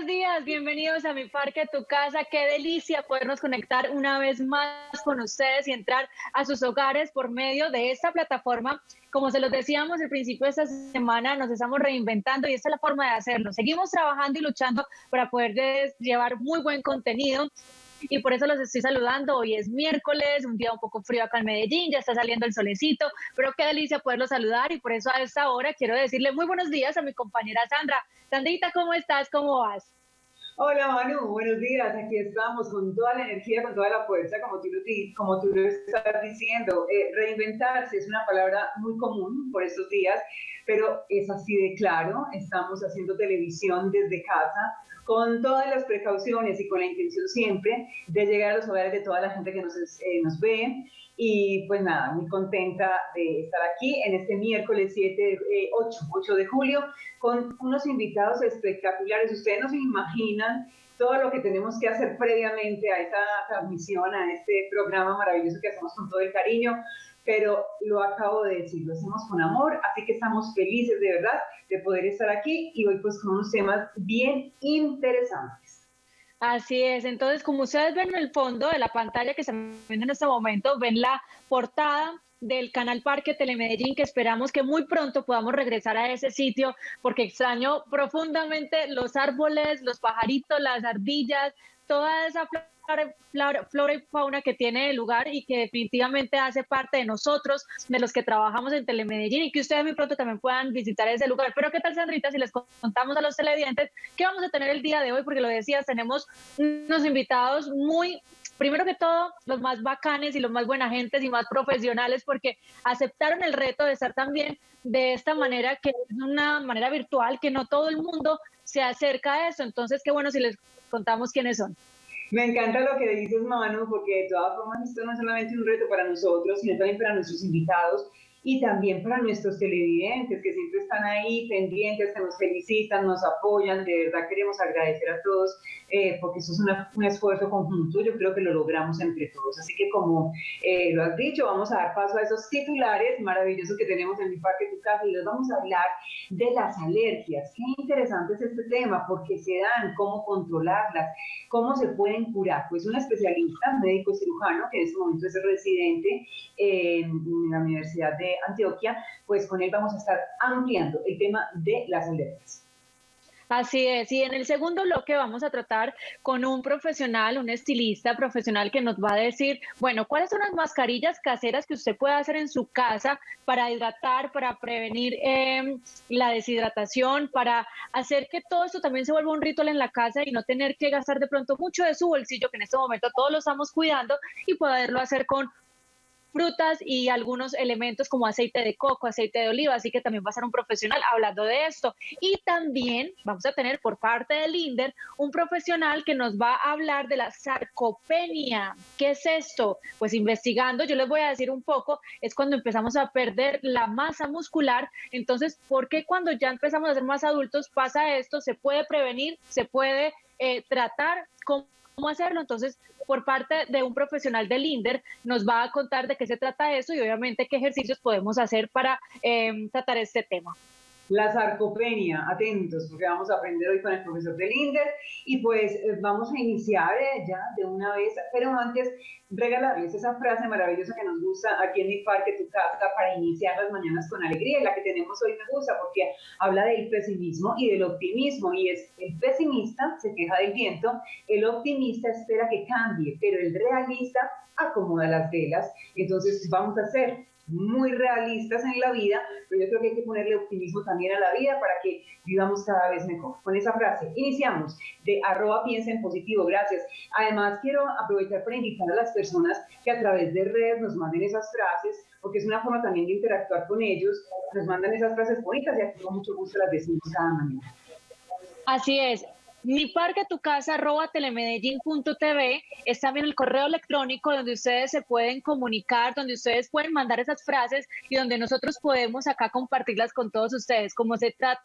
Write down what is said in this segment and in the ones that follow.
Buenos días, bienvenidos a mi parque, tu casa. Qué delicia podernos conectar una vez más con ustedes y entrar a sus hogares por medio de esta plataforma. Como se los decíamos al principio de esta semana, nos estamos reinventando y esta es la forma de hacerlo. Seguimos trabajando y luchando para poder llevar muy buen contenido y por eso los estoy saludando. Hoy es miércoles, un día un poco frío acá en Medellín, ya está saliendo el solecito, pero qué delicia poderlos saludar y por eso a esta hora quiero decirle muy buenos días a mi compañera Sandra. Sandrita, ¿cómo estás? ¿Cómo vas? Hola Manu, buenos días. Aquí estamos con toda la energía, con toda la fuerza, como tú como tú lo estás diciendo. Eh, reinventarse es una palabra muy común por estos días, pero es así de claro. Estamos haciendo televisión desde casa con todas las precauciones y con la intención siempre de llegar a los hogares de toda la gente que nos, eh, nos ve y pues nada, muy contenta de estar aquí en este miércoles 7, 8, 8 de julio con unos invitados espectaculares. Ustedes no se imaginan todo lo que tenemos que hacer previamente a esta transmisión, a este programa maravilloso que hacemos con todo el cariño, pero lo acabo de decir, lo hacemos con amor, así que estamos felices de verdad de poder estar aquí y hoy pues con unos temas bien interesantes. Así es, entonces como ustedes ven en el fondo de la pantalla que se viendo en este momento, ven la portada del canal Parque Telemedellín, que esperamos que muy pronto podamos regresar a ese sitio, porque extraño profundamente los árboles, los pajaritos, las ardillas, toda esa flora, y fauna que tiene el lugar y que definitivamente hace parte de nosotros, de los que trabajamos en Telemedellín y que ustedes muy pronto también puedan visitar ese lugar. Pero ¿qué tal, Sandrita, si les contamos a los televidentes qué vamos a tener el día de hoy? Porque lo decías, tenemos unos invitados muy primero que todo, los más bacanes y los más buena gentes y más profesionales, porque aceptaron el reto de estar también de esta manera, que es una manera virtual, que no todo el mundo se acerca a eso. Entonces, qué bueno si les contamos quiénes son. Me encanta lo que dices, Manu, porque de todas formas esto no es solamente un reto para nosotros, sino también para nuestros invitados y también para nuestros televidentes que siempre están ahí pendientes, que nos felicitan, nos apoyan. De verdad queremos agradecer a todos eh, porque eso es un esfuerzo conjunto. Yo creo que lo logramos entre todos. Así que como eh, lo has dicho, vamos a dar paso a esos titulares maravillosos que tenemos en mi parque tu casa y les vamos a hablar de las alergias. Qué interesante es este tema, porque se dan, cómo controlarlas, cómo se pueden curar. Pues un especialista, médico cirujano, que en este momento es residente en la Universidad de Antioquia, pues con él vamos a estar ampliando el tema de las alergias. Así es, y en el segundo bloque vamos a tratar con un profesional, un estilista profesional que nos va a decir, bueno, cuáles son las mascarillas caseras que usted puede hacer en su casa para hidratar, para prevenir em, la deshidratación, para hacer que todo esto también se vuelva un ritual en la casa y no tener que gastar de pronto mucho de su bolsillo, que en este momento todos lo estamos cuidando, y poderlo hacer con frutas y algunos elementos como aceite de coco, aceite de oliva, así que también va a ser un profesional hablando de esto. Y también vamos a tener por parte del INDER un profesional que nos va a hablar de la sarcopenia. ¿Qué es esto? Pues investigando, yo les voy a decir un poco, es cuando empezamos a perder la masa muscular. Entonces, ¿por qué cuando ya empezamos a ser más adultos pasa esto? ¿Se puede prevenir? ¿Se puede eh, tratar? ¿Cómo hacerlo? Entonces, por parte de un profesional del INDER, nos va a contar de qué se trata eso y obviamente qué ejercicios podemos hacer para em, tratar este tema. La sarcopenia, atentos, porque vamos a aprender hoy con el profesor del y pues eh, vamos a iniciar eh, ya de una vez, pero antes regalarles esa frase maravillosa que nos gusta aquí en mi parque, tu casa, para iniciar las mañanas con alegría. La que tenemos hoy me gusta porque habla del pesimismo y del optimismo. Y es el pesimista se queja del viento, el optimista espera que cambie, pero el realista acomoda las velas. Entonces vamos a hacer muy realistas en la vida, pero yo creo que hay que ponerle optimismo también a la vida para que vivamos cada vez mejor. Con esa frase, iniciamos de arroba piensa en positivo, gracias. Además, quiero aprovechar para invitar a las personas que a través de redes nos manden esas frases, porque es una forma también de interactuar con ellos, nos mandan esas frases bonitas y aquí con mucho gusto las decimos cada mañana. Así es, mi parque tu casa arroba telemedellín.tv es también el correo electrónico donde ustedes se pueden comunicar, donde ustedes pueden mandar esas frases y donde nosotros podemos acá compartirlas con todos ustedes. Como se trata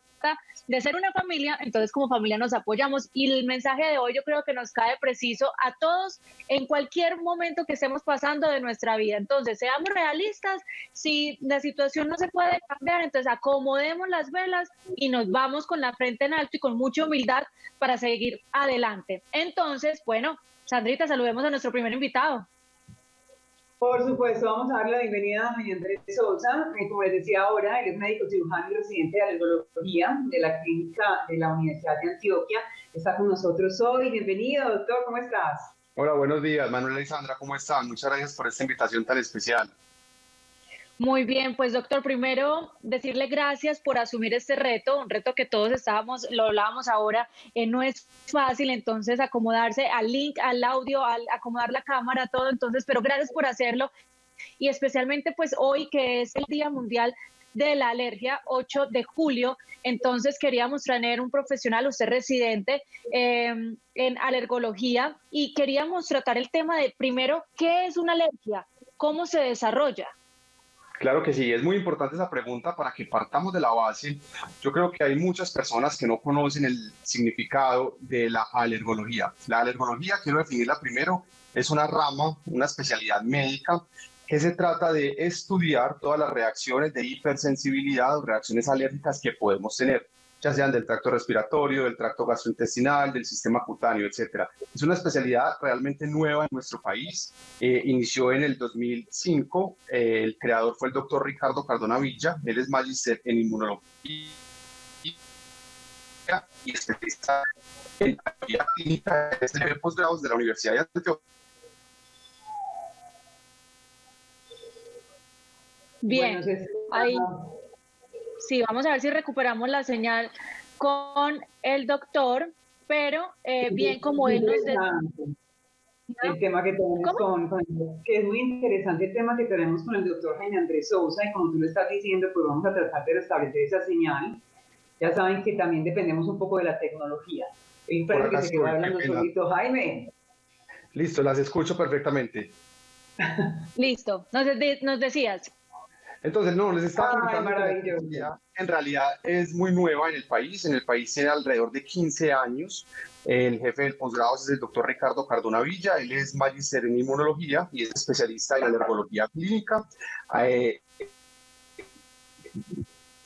de ser una familia, entonces como familia nos apoyamos y el mensaje de hoy yo creo que nos cae preciso a todos en cualquier momento que estemos pasando de nuestra vida. Entonces, seamos realistas, si la situación no se puede cambiar, entonces acomodemos las velas y nos vamos con la frente en alto y con mucha humildad para seguir adelante. Entonces, bueno, Sandrita, saludemos a nuestro primer invitado. Por supuesto, vamos a darle la bienvenida a doña Andrés Sosa. Eh, como les decía ahora, él es médico cirujano y residente de alergología de la clínica de la Universidad de Antioquia. Está con nosotros hoy. Bienvenido, doctor, ¿cómo estás? Hola, buenos días, Manuel y Sandra, ¿cómo están? Muchas gracias por esta invitación tan especial. Muy bien, pues doctor, primero decirle gracias por asumir este reto, un reto que todos estábamos, lo hablábamos ahora, eh, no es fácil entonces acomodarse al link, al audio, al acomodar la cámara, todo, entonces, pero gracias por hacerlo y especialmente pues hoy que es el Día Mundial de la Alergia, 8 de julio, entonces queríamos traer un profesional, usted residente em, en alergología y queríamos tratar el tema de primero, ¿qué es una alergia? ¿Cómo se desarrolla? Claro que sí, es muy importante esa pregunta para que partamos de la base. Yo creo que hay muchas personas que no conocen el significado de la alergología. La alergología, quiero definirla primero, es una rama, una especialidad médica que se trata de estudiar todas las reacciones de hipersensibilidad o reacciones alérgicas que podemos tener ya sean del tracto respiratorio, del tracto gastrointestinal, del sistema cutáneo, etc. Es una especialidad realmente nueva en nuestro país. Eh, inició en el 2005. Eh, el creador fue el doctor Ricardo Cardona Villa. Él es magíster en inmunología y especialista en clínica de posgrados de la Universidad de Antioquia. Bien, ahí sí, vamos a ver si recuperamos la señal con el doctor, pero eh, bien como él nos... El tema que tenemos con, que es muy interesante el tema que tenemos con el doctor Jaime Andrés Sousa y como tú lo estás diciendo, pues vamos a tratar de restablecer esa señal. Ya saben que también dependemos un poco de la tecnología. Y que se quede hablando solito, Jaime. Listo, las escucho perfectamente. Listo, nos, nos decías. Entonces, no, les estaba contando que en realidad es muy nueva en el país. En el país tiene alrededor de 15 años. El jefe del posgrado es el doctor Ricardo Cardona Villa. Él es magíster en inmunología y es especialista en alergología clínica. Eh,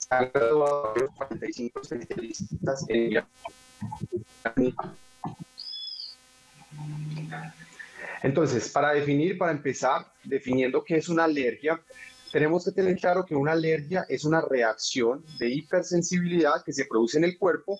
han graduado 45 especialistas en entonces, para definir, para empezar, definiendo qué es una alergia, tenemos que tener claro que una alergia es una reacción de hipersensibilidad que se produce en el cuerpo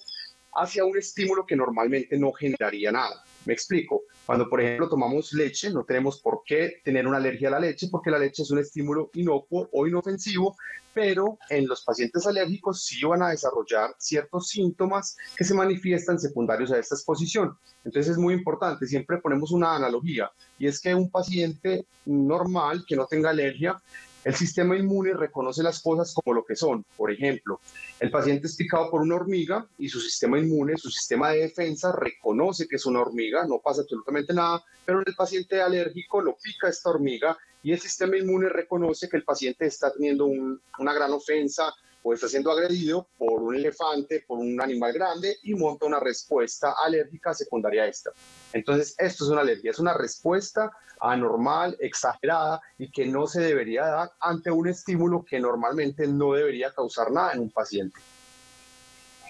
hacia un estímulo que normalmente no generaría nada. Me explico. Cuando, por ejemplo, tomamos leche, no tenemos por qué tener una alergia a la leche porque la leche es un estímulo inocuo o inofensivo, pero en los pacientes alérgicos sí van a desarrollar ciertos síntomas que se manifiestan secundarios a esta exposición. Entonces es muy importante, siempre ponemos una analogía y es que un paciente normal que no tenga alergia el sistema inmune reconoce las cosas como lo que son. Por ejemplo, el paciente es picado por una hormiga y su sistema inmune, su sistema de defensa reconoce que es una hormiga, no pasa absolutamente nada, pero el paciente alérgico lo pica esta hormiga y el sistema inmune reconoce que el paciente está teniendo una gran ofensa o está siendo agredido por un elefante, por un animal grande y monta una respuesta alérgica secundaria a esta. Entonces, esto es una alergia, es una respuesta anormal, exagerada y que no se debería dar ante un estímulo que normalmente no debería causar nada en un paciente.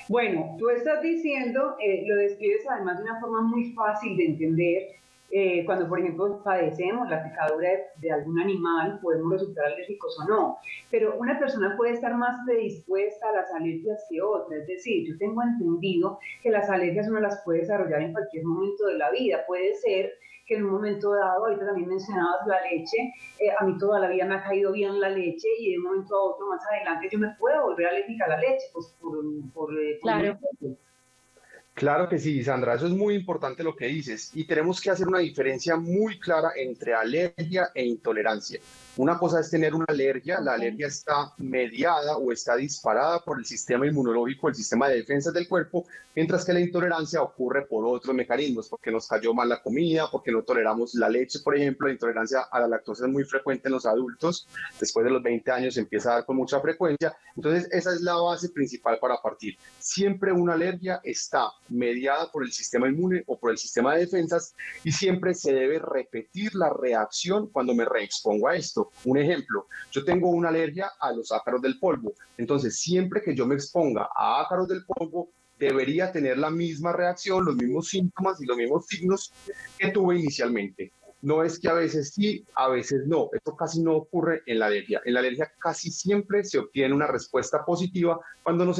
Bueno, tú estás diciendo, eh, lo describes además de una forma muy fácil de entender, eh, cuando, por ejemplo, padecemos la picadura de, algún animal, podemos resultar alérgicos o no. Pero una persona puede estar más predispuesta a las alergias que otra. Es decir, yo tengo entendido que las alergias uno las puede desarrollar en cualquier momento de la vida. Puede ser que en un momento dado, ahorita también mencionabas la leche, eh, a mí toda la vida me ha caído bien la leche y de un momento a otro más adelante yo me puedo volver alérgica a la leche, pues por... por, claro. Claro que sí, Sandra, eso es muy importante lo que dices y tenemos que hacer una diferencia muy clara entre alergia e intolerancia. Una cosa es tener una alergia, la alergia está mediada o está disparada por el sistema inmunológico, el sistema de defensa del cuerpo, mientras que la intolerancia ocurre por otros mecanismos, porque nos cayó mal la comida, porque no toleramos la leche, por ejemplo, la intolerancia a la lactosa es muy frecuente en los adultos, después de los 20 años empieza a dar con mucha frecuencia, entonces esa es la base principal para partir. Siempre una alergia está mediada por el sistema inmune o por el sistema de defensas y siempre se debe repetir la reacción cuando me reexpongo a esto. Un ejemplo, yo tengo una alergia a los ácaros del polvo, entonces siempre que yo me exponga a ácaros del polvo, debería tener la misma reacción, los mismos síntomas y los mismos signos que tuve inicialmente. No es que a veces sí, a veces no. Esto casi no ocurre en la alergia. En la alergia casi siempre se obtiene una respuesta positiva cuando nos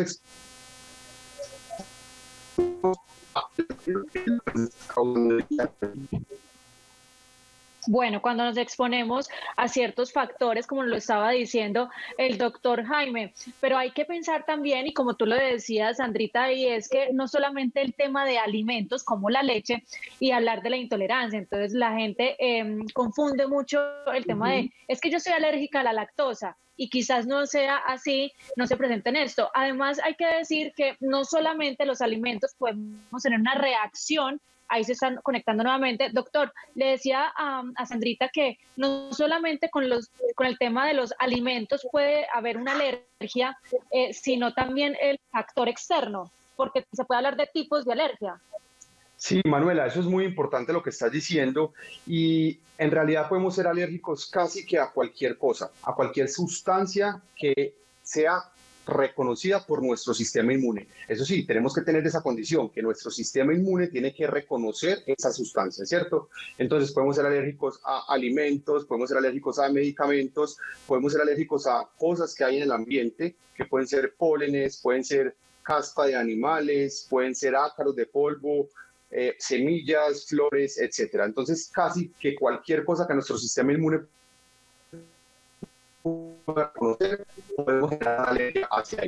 bueno, cuando nos exponemos a ciertos factores, como lo estaba diciendo el doctor Jaime, pero hay que pensar también, y como tú lo decías, Sandrita, y es que no solamente el tema de alimentos como la leche y hablar de la intolerancia, entonces la gente em, confunde mucho el tema de, es que yo soy alérgica a la lactosa, y quizás no sea así, no se presente en esto. Además, hay que decir que no solamente los alimentos podemos tener una reacción ahí se están conectando nuevamente. Doctor, le decía a, Sandrita que no solamente con, los, con el tema de los alimentos puede haber una alergia, eh, sino también el factor externo, porque se puede hablar de tipos de alergia. Sí, Manuela, eso es muy importante lo que estás diciendo y en realidad podemos ser alérgicos casi que a cualquier cosa, a cualquier sustancia que sea reconocida por nuestro sistema inmune. Eso sí, tenemos que tener esa condición, que nuestro sistema inmune tiene que reconocer esa sustancia, ¿cierto? Entonces podemos ser alérgicos a alimentos, podemos ser alérgicos a medicamentos, podemos ser alérgicos a cosas que hay en el ambiente, que pueden ser pólenes, pueden ser caspa de animales, pueden ser ácaros de polvo, eh, semillas, flores, etcétera. Entonces, casi que cualquier cosa que nuestro sistema inmune podemos hacia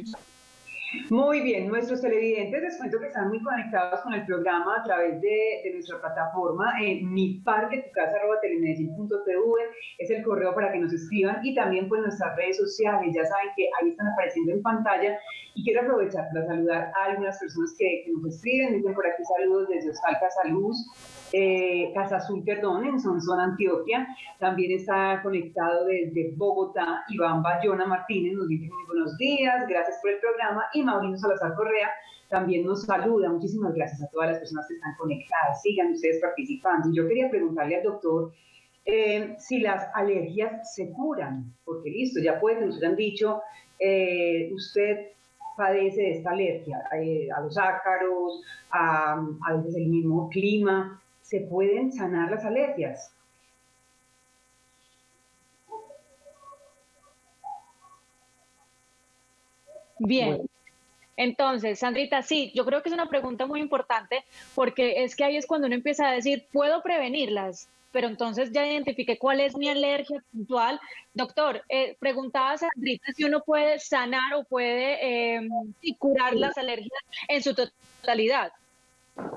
Muy bien, nuestros televidentes les cuento que están muy conectados con el programa a través de, nuestra plataforma en mi parque tu casa es el correo para que nos escriban y también pues nuestras redes sociales, ya saben que ahí están apareciendo en pantalla. Y quiero aprovechar para saludar a algunas personas que, nos escriben, dicen por aquí saludos desde Ostalca Salud, eh, Casa Azul, perdón, en Sonsón, Antioquia. También está conectado desde Bogotá Iván Bayona Martínez, nos dice muy buenos días, gracias por el programa. Y Mauricio Salazar Correa también nos saluda. Muchísimas gracias a todas las personas que están conectadas. Sigan ustedes participando. Yo quería preguntarle al doctor eh, si las alergias se curan, porque listo, ya puede que nos hubieran dicho, eh, usted padece de esta alergia a los ácaros, a, a veces el mismo clima, se pueden sanar las alergias. Bien. Entonces, Sandrita, sí, yo creo que es una pregunta muy importante porque es que ahí es cuando uno empieza a decir, puedo prevenirlas, pero entonces ya identifiqué cuál es mi alergia puntual. Doctor, eh, preguntaba Sandrita si uno puede sanar o puede eh, curar las alergias en su totalidad.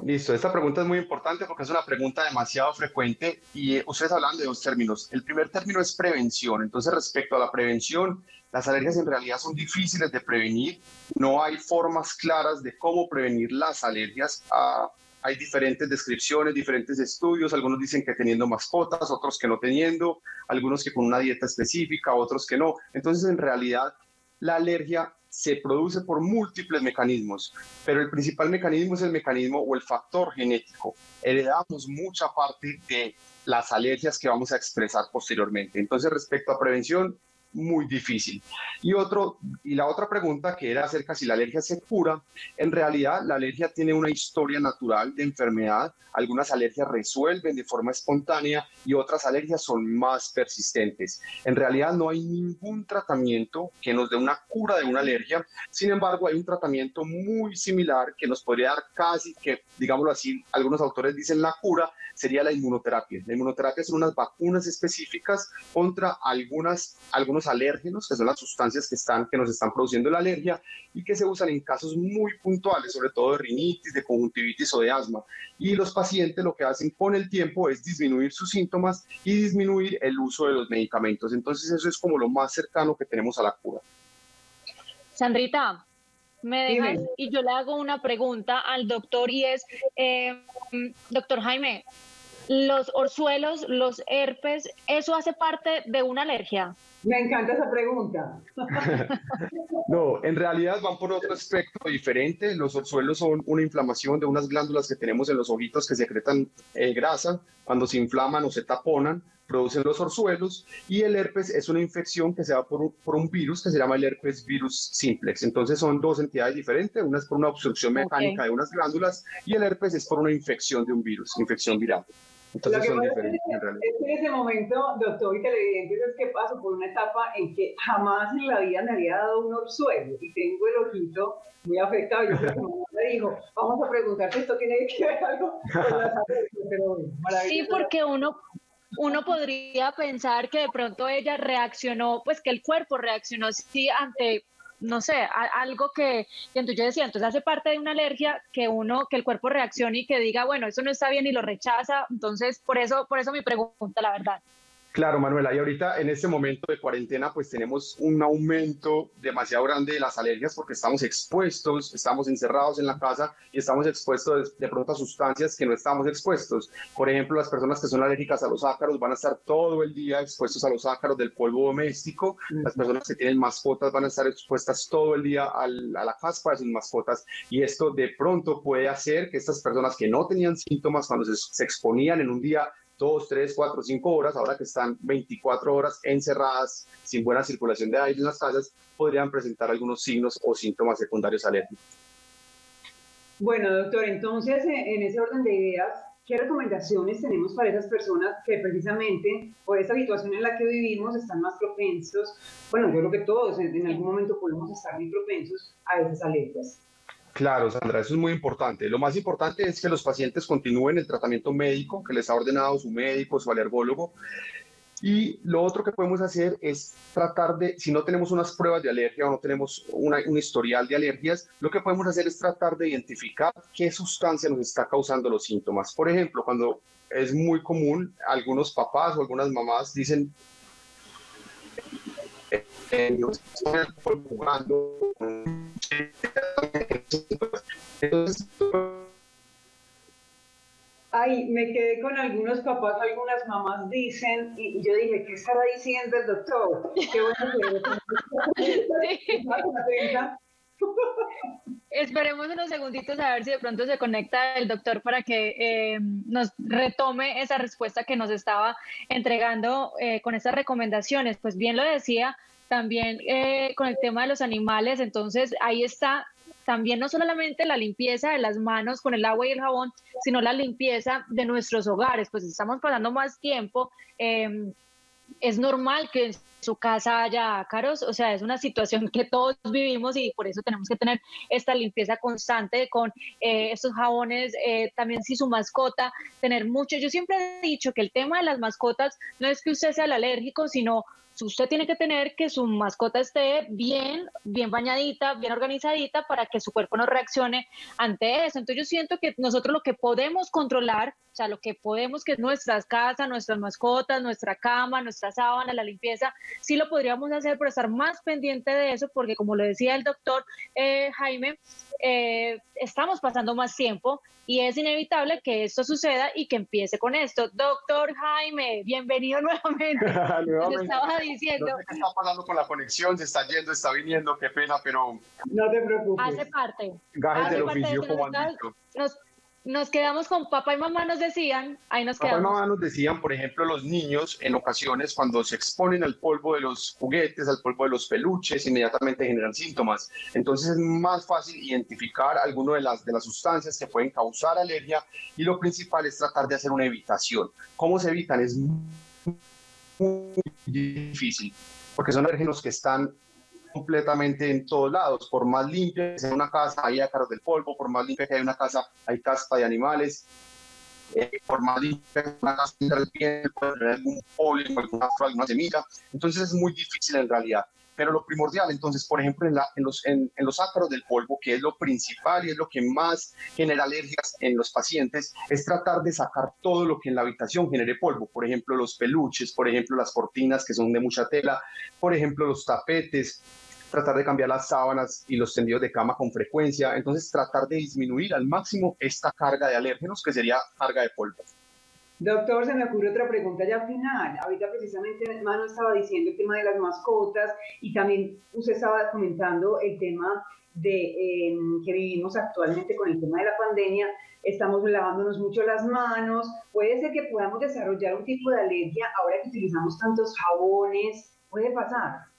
Listo, esta pregunta es muy importante porque es una pregunta demasiado frecuente y ustedes hablan de dos términos. El primer término es prevención. Entonces, respecto a la prevención, las alergias en realidad son difíciles de prevenir. No hay formas claras de cómo prevenir las alergias. Ah, hay diferentes descripciones, diferentes estudios. Algunos dicen que teniendo mascotas, otros que no teniendo, algunos que con una dieta específica, otros que no. Entonces, en realidad, la alergia se produce por múltiples mecanismos, pero el principal mecanismo es el mecanismo o el factor genético. Heredamos mucha parte de las alergias que vamos a expresar posteriormente. Entonces, respecto a prevención, muy difícil. Y, otro, y la otra pregunta que era acerca si la alergia se cura, en realidad la alergia tiene una historia natural de enfermedad. Algunas alergias resuelven de forma espontánea y otras alergias son más persistentes. En realidad no hay ningún tratamiento que nos dé una cura de una alergia. Sin embargo, hay un tratamiento muy similar que nos podría dar casi que, digámoslo así, algunos autores dicen la cura sería la inmunoterapia. La inmunoterapia son unas vacunas específicas contra algunas, algunos alérgenos, que son las sustancias que, están, que nos están produciendo la alergia y que se usan en casos muy puntuales, sobre todo de rinitis, de conjuntivitis o de asma. Y los pacientes lo que hacen con el tiempo es disminuir sus síntomas y disminuir el uso de los medicamentos. Entonces eso es como lo más cercano que tenemos a la cura. Sandrita, me dejas y yo le hago una pregunta al doctor y es, eh, doctor Jaime, los orzuelos, los herpes, ¿eso hace parte de una alergia? Me encanta esa pregunta. no, en realidad van por otro aspecto diferente. Los orzuelos son una inflamación de unas glándulas que tenemos en los ojitos que secretan eh, grasa. Cuando se inflaman o se taponan, producen los orzuelos y el herpes es una infección que se da por, por, un virus que se llama el herpes virus simplex. Entonces son dos entidades diferentes, una es por una obstrucción mecánica de unas glándulas y el herpes es por una infección de un virus, infección viral. Entonces son diferentes en realidad. Es que en ese momento, doctor y televidentes, es que paso por una etapa en que jamás en la vida me había dado un orzuelo y tengo el ojito muy afectado. Yo creo que me dijo, vamos a preguntar si esto tiene que ver algo con la salud. sí, porque uno uno podría pensar que de pronto ella reaccionó, pues que el cuerpo reaccionó sí ante no sé, algo que, entonces yo decía, entonces hace parte de una alergia que uno, que el cuerpo reaccione y que diga, bueno, eso no está bien y lo rechaza, entonces por eso, por eso mi pregunta, la verdad. Claro, Manuela, y ahorita en este momento de cuarentena pues tenemos un aumento demasiado grande de las alergias porque estamos expuestos, estamos encerrados en la casa y estamos expuestos de, pronto a sustancias que no estamos expuestos. Por ejemplo, las personas que son alérgicas a los ácaros van a estar todo el día expuestos a los ácaros del polvo doméstico. Las personas que tienen mascotas van a estar expuestas todo el día a la caspa de sus mascotas y esto de pronto puede hacer que estas personas que no tenían síntomas cuando se, se exponían en un día dos, tres, cuatro, cinco horas, ahora que están 24 horas encerradas, sin buena circulación de aire en las casas, podrían presentar algunos signos o síntomas secundarios alérgicos. Bueno, doctor, entonces, en ese orden de ideas, ¿qué recomendaciones tenemos para esas personas que precisamente por esa situación en la que vivimos están más propensos? Bueno, yo creo que todos en algún momento podemos estar muy propensos a esas alergias. Claro, Sandra, eso es muy importante. Lo más importante es que los pacientes continúen el tratamiento médico que les ha ordenado su médico, su alergólogo. Y lo otro que podemos hacer es tratar de, si no tenemos unas pruebas de alergia o no tenemos un historial de alergias, lo que podemos hacer es tratar de identificar qué sustancia nos está causando los síntomas. Por ejemplo, cuando es muy común, algunos papás o algunas mamás dicen, jugando Ay, me quedé con algunos papás, algunas mamás dicen, y, yo dije, ¿qué estará diciendo el doctor? Qué bueno Esperemos unos segunditos a ver si de pronto se conecta el doctor para que eh, nos retome esa respuesta que nos estaba entregando eh, con esas recomendaciones. Pues bien lo decía, también eh, con el tema de los animales, entonces ahí está también no solamente la limpieza de las manos con el agua y el jabón, sino la limpieza de nuestros hogares, pues estamos pasando más tiempo. Em, es normal que su casa haya ácaros, o sea, es una situación que todos vivimos y por eso tenemos que tener esta limpieza constante con eh, estos jabones, eh, también si su mascota, tener mucho. Yo siempre he dicho que el tema de las mascotas no es que usted sea el alérgico, sino usted tiene que tener que su mascota esté bien, bien bañadita, bien organizadita para que su cuerpo no reaccione ante eso. Entonces yo siento que nosotros lo que podemos controlar, o sea, lo que podemos que es nuestras casas, nuestras mascotas, nuestra cama, nuestra sábana, la limpieza, sí lo podríamos hacer, pero estar más pendiente de eso, porque como lo decía el doctor eh, Jaime, eh, estamos pasando más tiempo y es inevitable que esto suceda y que empiece con esto. Doctor Jaime, bienvenido nuevamente. nuevamente. estaba diciendo. No sé qué está pasando con la conexión, se está yendo, está viniendo, qué pena, pero. No te preocupes. Hace parte. Gajes del oficio, como nos quedamos con papá y mamá nos decían, ahí nos papá y mamá nos decían, por ejemplo, los niños en ocasiones cuando se exponen al polvo de los juguetes, al polvo de los peluches, inmediatamente generan síntomas. Entonces es más fácil identificar alguna de las, de las sustancias que pueden causar alergia y lo principal es tratar de hacer una evitación. ¿Cómo se evitan? Es muy difícil porque son alérgenos que están completamente en todos lados. Por más limpia que sea una casa, hay ácaros del polvo, por más limpia que haya una casa, hay caspa de animales. eh, formar puede tener algún polen, alguna, alguna semilla, entonces es muy difícil en realidad. Pero lo primordial, entonces, por ejemplo, en, la, en, los, en, en, los ácaros del polvo, que es lo principal y es lo que más genera alergias en los pacientes, es tratar de sacar todo lo que en la habitación genere polvo. Por ejemplo, los peluches, por ejemplo, las cortinas que son de mucha tela, por ejemplo, los tapetes, tratar de cambiar las sábanas y los tendidos de cama con frecuencia. Entonces, tratar de disminuir al máximo esta carga de alérgenos, que sería carga de polvo. Doctor, se me ocurre otra pregunta ya final. Ahorita precisamente Mano estaba diciendo el tema de las mascotas y también usted estaba comentando el tema de em, que vivimos actualmente con el tema de la pandemia. Estamos lavándonos mucho las manos. Puede ser que podamos desarrollar un tipo de alergia ahora que utilizamos tantos jabones. Puede pasar.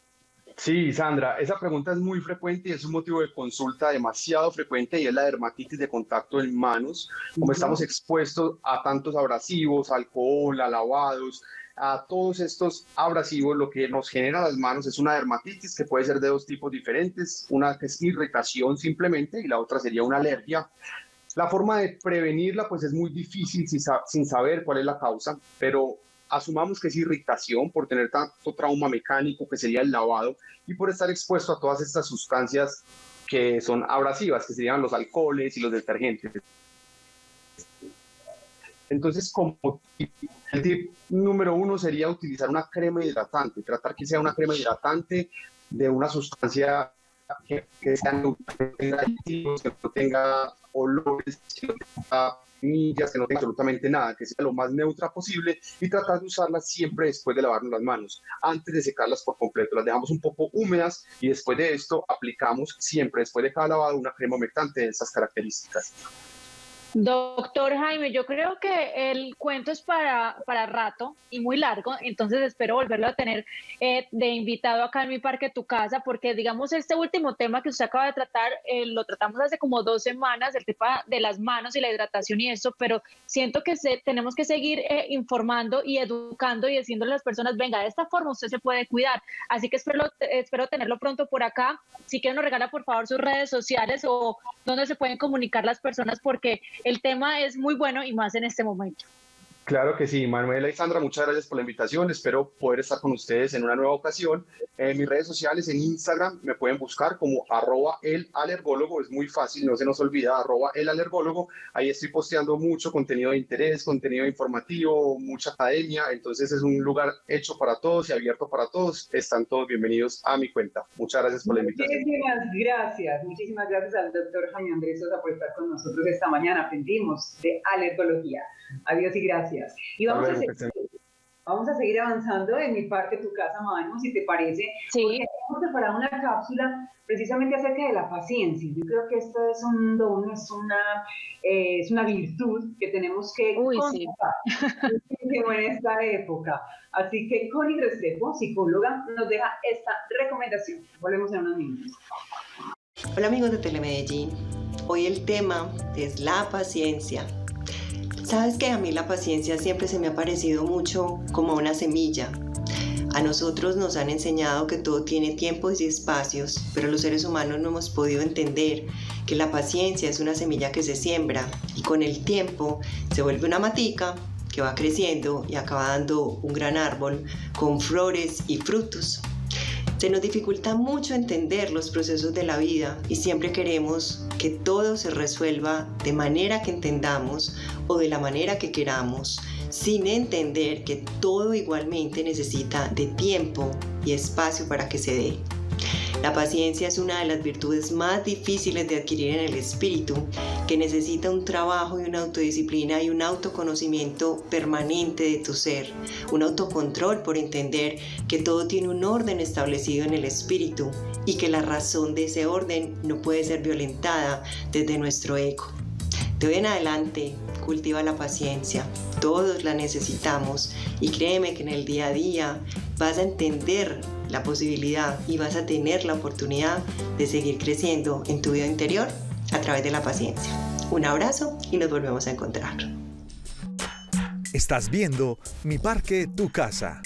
Sí, Sandra, esa pregunta es muy frecuente y es un motivo de consulta demasiado frecuente y es la dermatitis de contacto en manos. Como estamos expuestos a tantos abrasivos, alcohol, a lavados, a todos estos abrasivos, lo que nos genera las manos es una dermatitis que puede ser de dos tipos diferentes, una que es irritación simplemente y la otra sería una alergia. La forma de prevenirla pues es muy difícil sin saber cuál es la causa, pero asumamos que es irritación por tener tanto trauma mecánico que sería el lavado y por estar expuesto a todas estas sustancias que son abrasivas, que serían los alcoholes y los detergentes. Entonces, como el tip número uno sería utilizar una crema hidratante, tratar que sea una crema hidratante de una sustancia que, sea que no tenga olores, que no tenga millas, que no tenga absolutamente nada, que sea lo más neutra posible y tratar de usarlas siempre después de lavarnos las manos, antes de secarlas por completo. Las dejamos un poco húmedas y después de esto aplicamos siempre después de cada lavado una crema humectante de esas características. Doctor Jaime, yo creo que el cuento es para, para rato y muy largo, entonces espero volverlo a tener eh, de invitado acá en mi parque, tu casa, porque digamos este último tema que usted acaba de tratar, eh, lo tratamos hace como dos semanas, el tema de las manos y la hidratación y eso, pero siento que se, tenemos que seguir eh, informando y educando y diciéndole a las personas, venga, de esta forma usted se puede cuidar. Así que espero, espero tenerlo pronto por acá. Si quieren, nos regala por favor sus redes sociales o donde se pueden comunicar las personas, porque el tema es muy bueno y más en este momento. Claro que sí, Manuela y Sandra, muchas gracias por la invitación. Espero poder estar con ustedes en una nueva ocasión. En mis redes sociales, en Instagram, me pueden buscar como arroba el alergólogo. Es muy fácil, no se nos olvida, arroba el alergólogo. Ahí estoy posteando mucho contenido de interés, contenido informativo, mucha academia. Entonces es un lugar hecho para todos y abierto para todos. Están todos bienvenidos a mi cuenta. Muchas gracias por la invitación. Muchísimas gracias. Muchísimas gracias al doctor Jaime Andrés Sosa por estar con nosotros esta mañana. Aprendimos de alergología. Adiós y gracias. Y vamos, a, seguir, vamos a seguir avanzando en mi parte, tu casa, Manu, si te parece. Sí. Porque hemos preparado una cápsula precisamente acerca de la paciencia. Yo creo que esto es un don, es una, eh, es una virtud que tenemos que Uy, en esta época. Así que Connie Restrepo, psicóloga, nos deja esta recomendación. Volvemos en unos minutos. Hola amigos de Telemedellín. Hoy el tema es la paciencia. Sabes que a mí la paciencia siempre se me ha parecido mucho como una semilla. A nosotros nos han enseñado que todo tiene tiempos y espacios, pero los seres humanos no hemos podido entender que la paciencia es una semilla que se siembra y con el tiempo se vuelve una matica que va creciendo y acaba dando un gran árbol con flores y frutos. Se nos dificulta mucho entender los procesos de la vida y siempre queremos que todo se resuelva de manera que entendamos o de la manera que queramos, sin entender que todo igualmente necesita de tiempo y espacio para que se dé. La paciencia es una de las virtudes más difíciles de adquirir en el espíritu, que necesita un trabajo y una autodisciplina y un autoconocimiento permanente de tu ser, un autocontrol por entender que todo tiene un orden establecido en el espíritu y que la razón de ese orden no puede ser violentada desde nuestro ego. De hoy en adelante, cultiva la paciencia. Todos la necesitamos y créeme que en el día a día vas a entender la posibilidad y vas a tener la oportunidad de seguir creciendo en tu vida interior a través de la paciencia. Un abrazo y nos volvemos a encontrar. Estás viendo Mi Parque, Tu Casa.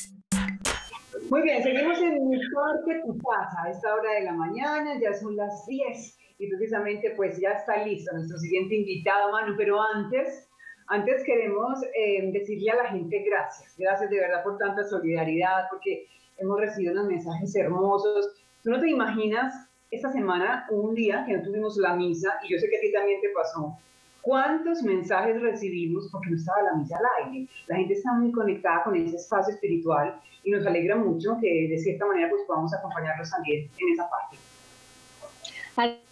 Muy bien, seguimos en Mi Parque, Tu Casa. A esta hora de la mañana, ya son las 10 y precisamente pues ya está listo nuestro siguiente invitado, Manu, pero antes Antes queremos eh, decirle a la gente gracias, gracias de verdad por tanta solidaridad, porque hemos recibido unos mensajes hermosos. Tú no te imaginas esta semana, un día que no tuvimos la misa, y yo sé que a ti también te pasó, ¿Cuántos mensajes recibimos porque no estaba la misa al aire? La gente está muy conectada con ese espacio espiritual y nos alegra mucho que de cierta manera pues podamos acompañarlos también en esa parte.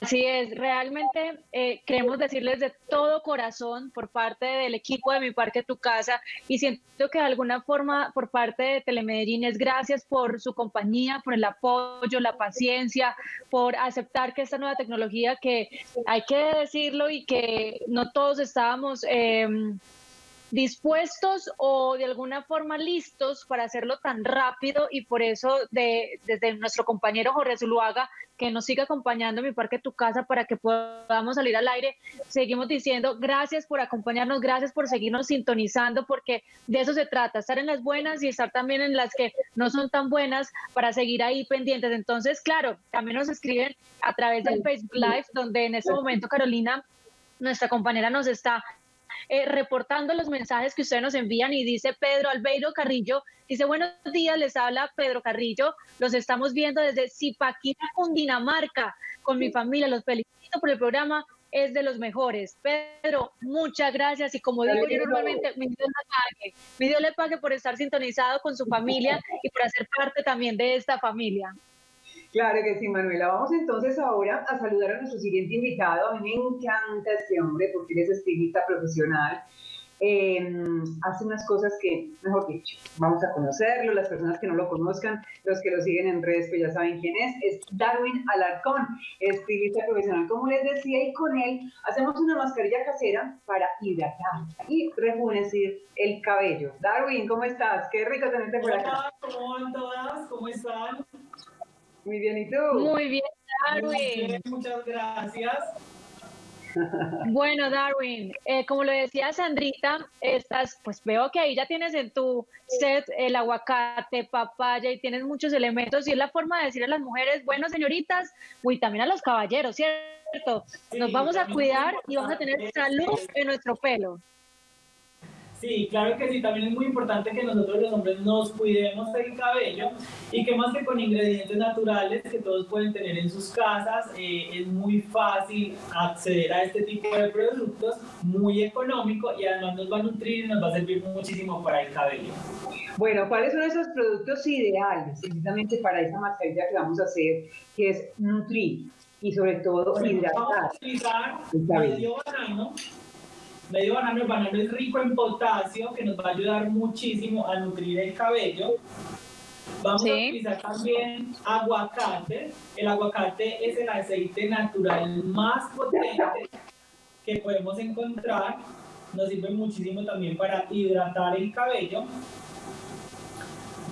Así es, realmente eh, queremos decirles de todo corazón por parte del equipo de Mi Parque Tu Casa y siento que de alguna forma por parte de Telemedellín es gracias por su compañía, por el apoyo, la paciencia, por aceptar que esta nueva tecnología que hay que decirlo y que no todos estábamos... Eh, dispuestos o de alguna forma listos para hacerlo tan rápido y por eso de, desde nuestro compañero Jorge Zuluaga que nos siga acompañando en mi parque tu casa para que podamos salir al aire. Seguimos diciendo gracias por acompañarnos, gracias por seguirnos sintonizando porque de eso se trata, estar en las buenas y estar también en las que no son tan buenas para seguir ahí pendientes. Entonces, claro, también nos escriben a través del Facebook Live donde en este momento Carolina nuestra compañera nos está eh, reportando los mensajes que ustedes nos envían y dice Pedro Albeiro Carrillo, dice buenos días, les habla Pedro Carrillo, los estamos viendo desde Zipaquira, Cundinamarca, con mi familia, los felicito por el programa, es de los mejores. Pedro, muchas gracias y como digo yo normalmente, mi Dios le pague, mi Dios le pague por estar sintonizado con su familia y por hacer parte también de esta familia. Claro que sí, Manuela. Vamos entonces ahora a saludar a nuestro siguiente invitado. A mí me encanta este hombre porque él es estilista profesional. Em, hace unas cosas que, mejor dicho, vamos a conocerlo, las personas que no lo conozcan, los que lo siguen en redes, pues ya saben quién es, es Darwin Alarcón, estilista profesional, como les decía, y con él hacemos una mascarilla casera para hidratar y rejuvenecir el cabello. Darwin, ¿cómo estás? Qué rico tenerte por acá. Hola, ¿cómo van todas? ¿Cómo están? Muy bien, ¿y tú? Muy bien, Darwin. muchas gracias. Bueno, Darwin, eh, como lo decía Sandrita, estás, pues veo que ahí ya tienes en tu set el aguacate, papaya y tienes muchos elementos y es la forma de decir a las mujeres, bueno, señoritas, y también a los caballeros, ¿cierto? Nos vamos a cuidar y vamos a tener salud en nuestro pelo. Sí, claro que sí, también es muy importante que nosotros los hombres nos cuidemos el cabello y que más que con ingredientes naturales que todos pueden tener en sus casas, eh, es muy fácil acceder a este tipo de productos, muy económico y además nos va a nutrir y nos va a servir muchísimo para el cabello. Bueno, ¿cuáles son esos productos ideales precisamente para esta mascarilla que vamos a hacer, que es nutrir y sobre todo hidratar? Vamos a utilizar medio banano Medio banano, el banano es rico en potasio, que nos va a ayudar muchísimo a nutrir el cabello. Vamos a utilizar también aguacate. El aguacate es el aceite natural más potente que podemos encontrar. Nos sirve muchísimo también para hidratar el cabello.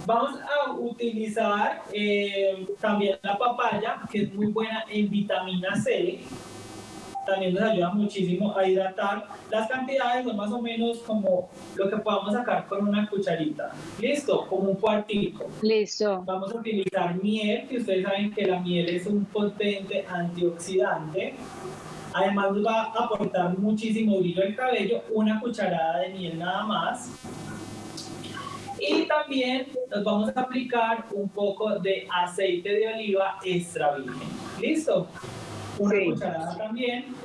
Vamos a utilizar eh, también la papaya, que es muy buena en vitamina C también nos ayuda muchísimo a hidratar. Las cantidades son más o menos como lo que podamos sacar con una cucharita. ¿Listo? Como un cuartico. Listo. Vamos a utilizar miel, que ustedes saben que la miel es un potente antioxidante. Además nos va a aportar muchísimo brillo al cabello, una cucharada de miel nada más. Y también nos vamos a aplicar un poco de aceite de oliva extra virgen. ¿Listo? Una cucharada también,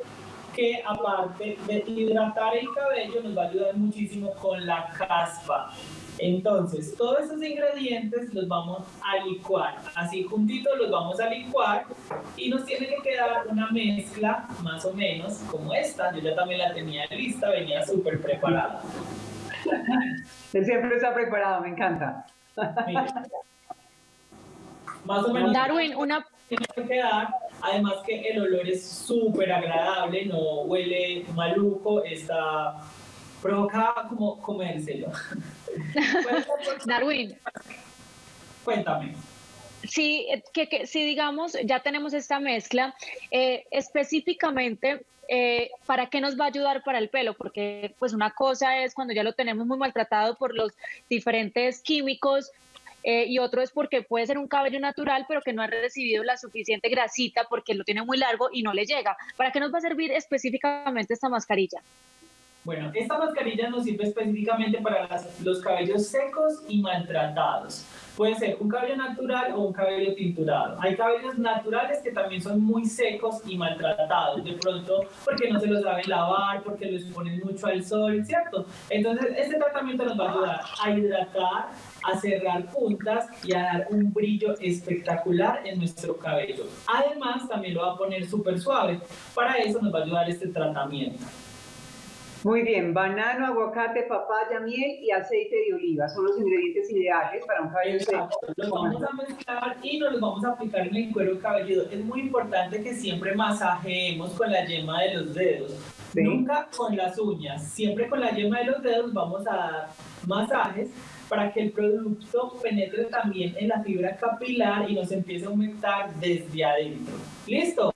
que aparte de hidratar el cabello, nos va a ayudar muchísimo con la caspa. Entonces, todos esos ingredientes los vamos a licuar. Así juntitos los vamos a licuar y nos tiene que quedar una mezcla más o menos como esta. Yo ya también la tenía lista, venía súper preparada. Él siempre está preparado, me encanta. Más o menos. Darwin, una, tiene que quedar. Además que el olor es súper agradable, no huele maluco, está provoca como comérselo. Darwin. Cuéntame. Sí, que, si digamos, ya tenemos esta mezcla, eh, específicamente, eh, ¿para qué nos va a ayudar para el pelo? Porque pues una cosa es cuando ya lo tenemos muy maltratado por los diferentes químicos eh, y otro es porque puede ser un cabello natural, pero que no ha recibido la suficiente grasita porque lo tiene muy largo y no le llega. ¿Para qué nos va a servir específicamente esta mascarilla? Bueno, esta mascarilla nos sirve específicamente para los cabellos secos y maltratados. Puede ser un cabello natural o un cabello tinturado. Hay cabellos naturales que también son muy secos y maltratados, de pronto porque no se los saben lavar, porque los ponen mucho al sol, ¿cierto? Entonces, este tratamiento nos va a ayudar a hidratar, a cerrar puntas y a dar un brillo espectacular en nuestro cabello. Además, también lo va a poner súper suave. Para eso nos va a ayudar este tratamiento. Muy bien, banano, aguacate, papaya, miel y aceite de oliva son los ingredientes ideales para un cabello seco. Los vamos a mezclar y nos los vamos a aplicar en el cuero cabelludo. Es muy importante que siempre masajeemos con la yema de los dedos. Nunca con las uñas, siempre con la yema de los dedos vamos a dar masajes para que el producto penetre también en la fibra capilar y nos empiece a aumentar desde adentro. ¿Listo?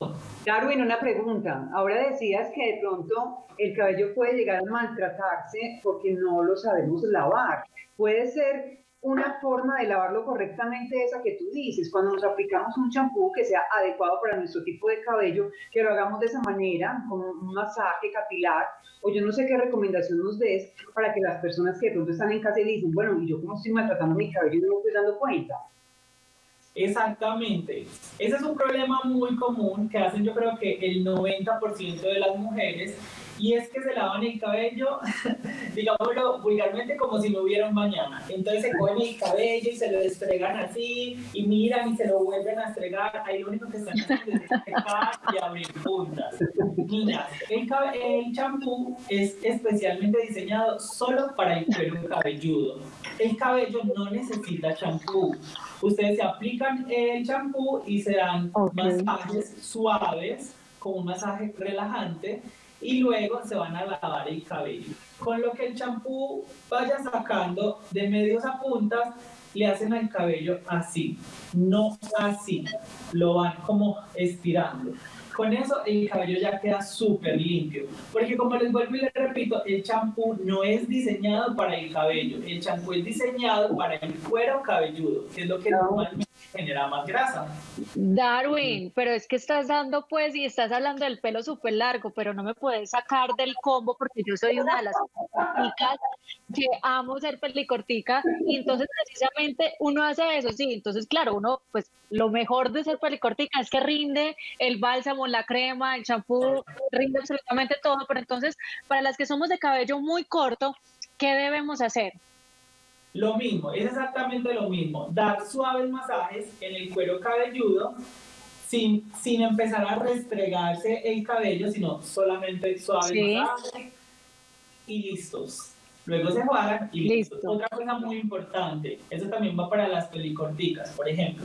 Darwin, una pregunta. Ahora decías que de pronto el cabello puede llegar a maltratarse porque no lo sabemos lavar. Puede ser una forma de lavarlo correctamente esa que tú dices, cuando nos aplicamos un champú que sea adecuado para nuestro tipo de cabello, que lo hagamos de esa manera, con un masaje capilar, o yo no sé qué recomendación nos des para que las personas que de pronto están en casa y dicen, bueno, ¿y yo cómo estoy maltratando mi cabello no me estoy dando cuenta? Exactamente. Ese es un problema muy común que hacen yo creo que el 90% de las mujeres y es que se lavan el cabello, digámoslo vulgarmente, como si no hubiera un mañana. Entonces se cogen el cabello y se lo estregan así, y miran y se lo vuelven a estregar. Ahí lo único que están haciendo es estregar y abrir puntas. Niñas, el champú es especialmente diseñado solo para el cuero cabelludo. El cabello no necesita champú. Ustedes se aplican el champú y se dan masajes suaves con un masaje relajante y luego se van a lavar el cabello. Con lo que el champú vaya sacando de medios a puntas, le hacen al cabello así, no así, lo van como estirando. Con eso el cabello ya queda súper limpio. Porque como les vuelvo y les repito, el champú no es diseñado para el cabello. El champú es diseñado para el cuero cabelludo, que es lo que normalmente genera más grasa. Darwin, pero es que estás dando pues y estás hablando del pelo súper largo, pero no me puedes sacar del combo porque yo soy una de las chicas que amo ser pelicortica y entonces precisamente uno hace eso, sí, entonces claro, uno pues lo mejor de ser pelicortica es que rinde el bálsamo, la crema, el champú, rinde absolutamente todo, pero entonces para las que somos de cabello muy corto, ¿qué debemos hacer? Lo mismo, es exactamente lo mismo, dar suaves masajes en el cuero cabelludo sin, sin empezar a restregarse el cabello, sino solamente suaves masajes y listos. Luego se juegan y listo. Otra cosa muy importante, eso también va para las pelicorticas, por ejemplo.